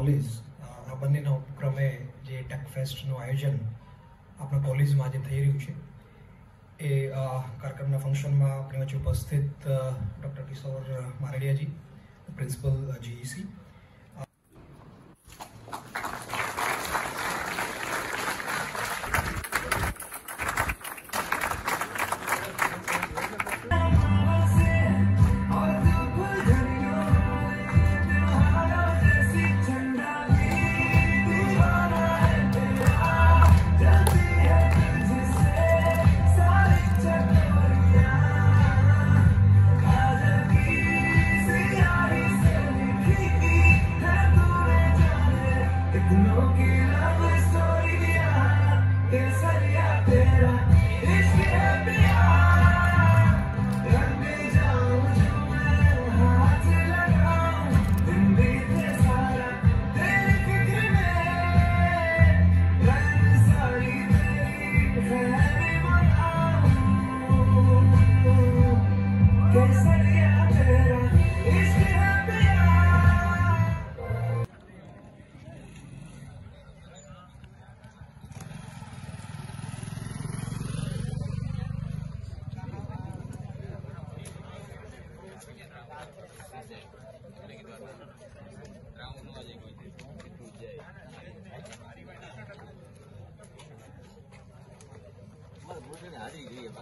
College આ બંનેના ઉપક્રમે જે ટેક ફેસ્ટનું આયોજન આપણા કોલેજમાં આજે થઈ રહ્યું છે. એ કાર્યક્રમના ફંક્શનમાં આપણી વચ્ચે ઉપસ્થિત ડૉક્ટર કિશોર મારડિયાજી પ્રિન્સિપલ જીઈસી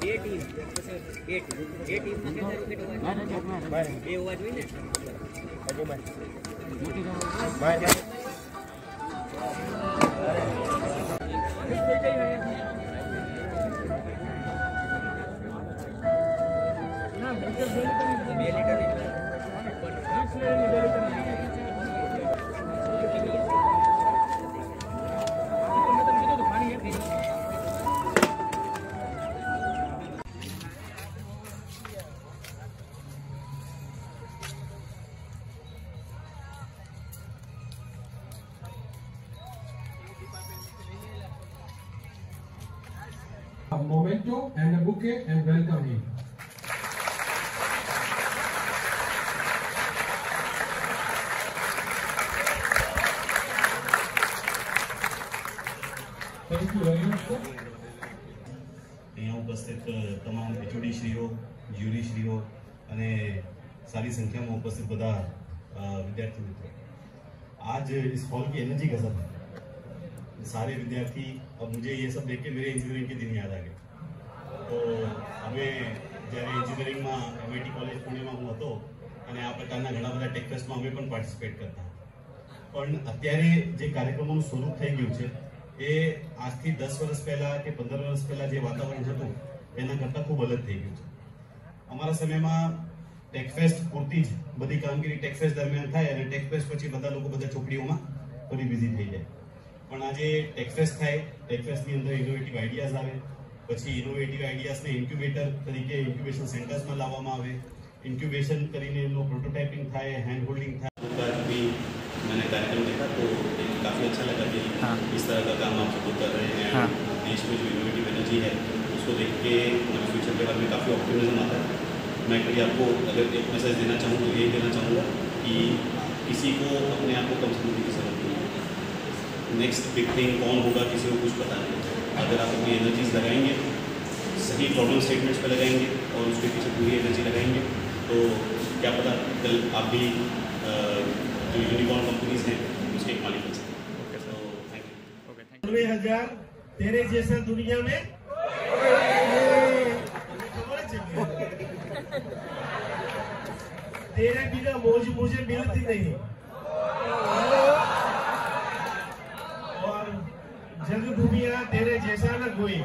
બે ટીમ બે ટીમ બે ટીમમાં કેટલા વિકેટ હોવા જોઈએ બે હોવા જોઈએ ને હજુ ભાઈ memento and a bouquet and welcome him. Thank you very much, sir. અહીંયા ઉપસ્થિત તમામ એચઓડી શ્રીઓ જ્યુરી શ્રીઓ અને सारी संख्या में उपस्थित બધા અ, વિદ્યાર્થી મિત્રો आज इस हॉल की एनर्जी गजब है सारे विद्यार्थी अब मुझे ये सब देख के मेरे इंजीनियरिंग के दिन याद आ गए તો અમે જ્યારે એન્જિનિયરિંગમાં એમઆઈટી કોલેજ પુણેમાં હું હતો અને આ પ્રકારના ઘણા બધા ટેક ફેસ્ટમાં અમે પણ પાર્ટિસિપેટ કરતા પણ અત્યારે જે કાર્યક્રમોનું સ્વરૂપ થઈ ગયું છે એ આજથી દસ વર્ષ પહેલા કે પંદર વર્ષ પહેલા જે વાતાવરણ હતું એના કરતાં ખૂબ અલગ થઈ ગયું છે અમારા સમયમાં ટેકફેસ્ટ પૂરતી જ બધી કામગીરી ટેકફેસ્ટ દરમિયાન થાય અને ટેકફેસ્ટ પછી બધા લોકો બધા ચોપડીઓમાં ફરી બિઝી થઈ જાય आज टेक्सेस थे टेकफेस्ट इनोवेटिव आइडियाज़ आए पीछे इनोवेटिव आइडियाज़ ने इंक्यूबेटर तरीके इंक्यूबेशन सेंटर्स में ला इंक्यूबेशन कर प्रोटोटाइपिंग थे हेन्ड होल्डिंग थे मैंने कार्यक्रम देखा तो काफ़ी अच्छा लगा कि इस तरह का काम आप सबको कर रहे हैं देश में जो इनोवेटिव एनर्जी है उसको देख के मुझे फ्यूचर के बारे में काफ़ी ऑप्टिमिज्म आता है मैं कभी आपको अगर एक मैसेज देना चाहूँ तो ये कहना चाहूँगा कि किसी को अपने आप को कम समझने की ज़रूरत नेक्स्ट बिग थिंग कौन होगा किसी को कुछ पता नहीं। अगर आप अपनी एनर्जीज लगाएँगे सही प्रॉब्लम स्टेटमेंट्स पर लगाएँगे और उसके पीछे पूरी एनर्जी लगाएँगे तो क्या पता कल आप भी जो यूनिकॉर्न कंपनीज़ हैं उसके मालिक बन सकते हैं हज़ार तेरे जैसा दुनिया में। तेरे बिना मौज मुझे मिलती नहीं। जग भूमिया तेरे जैसा न कोई।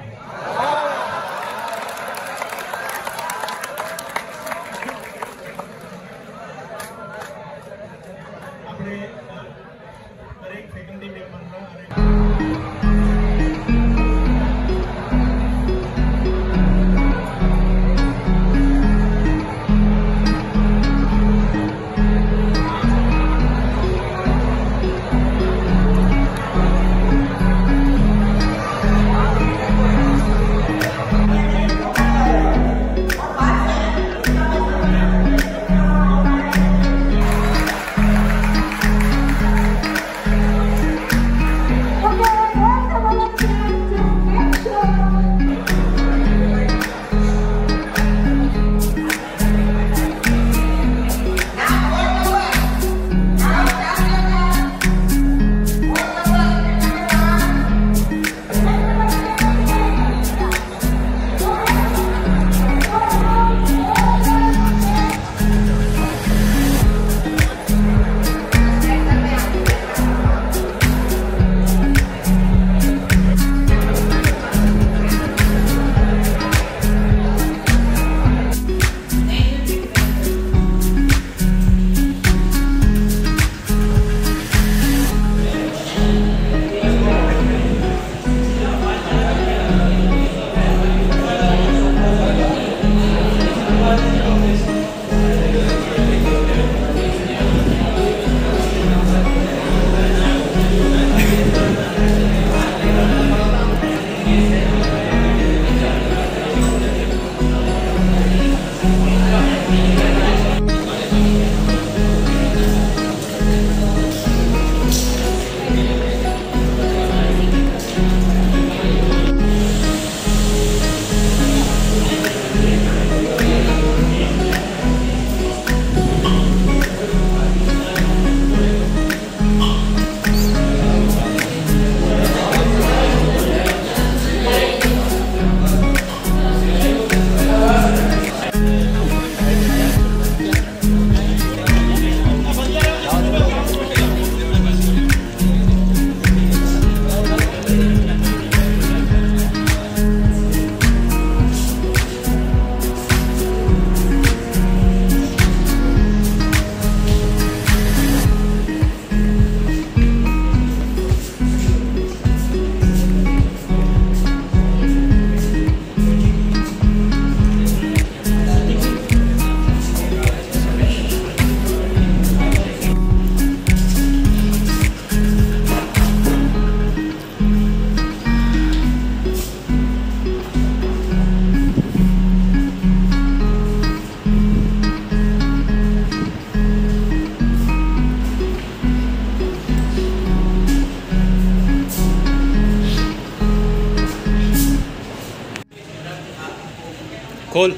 ખોલ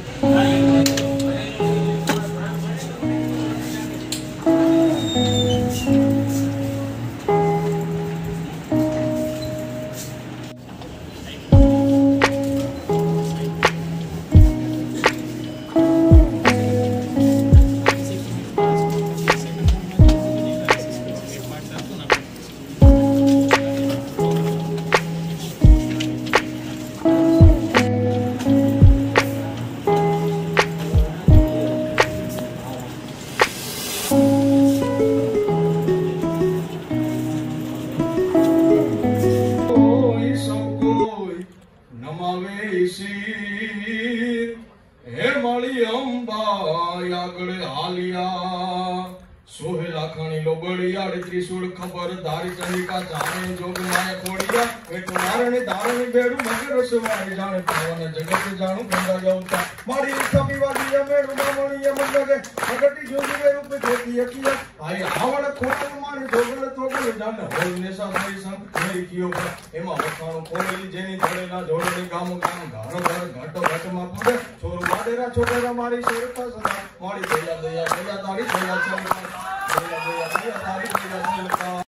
आगड़े हालिया लोबड़िया रे त्रिशूल धारी चली का जाने जोग माया कोड़िया एक कुमार ने धारण बेड़ू मगर सुमारी जाने पावन जगत जाणू गंगा जाऊता मारी इच्छा पीवा दिया मेड़ू मामणिया मंगरे प्रगति जोगी वे रूप ज्योति अकिया आई हावड़ खोटल माने जोगल तोगल जाने होल नेशा भाई संग मेरी कियो पर एमा वखाणो खोलेली जेनी धड़े ना जोड़े गाम गाम घानो घर घटो घट मा पुगे छोरो बादेरा छोकरा मारी शेरता सदा मारी दया दया दया तारी दया चली 没有，没有，没有，没有，没有，没有。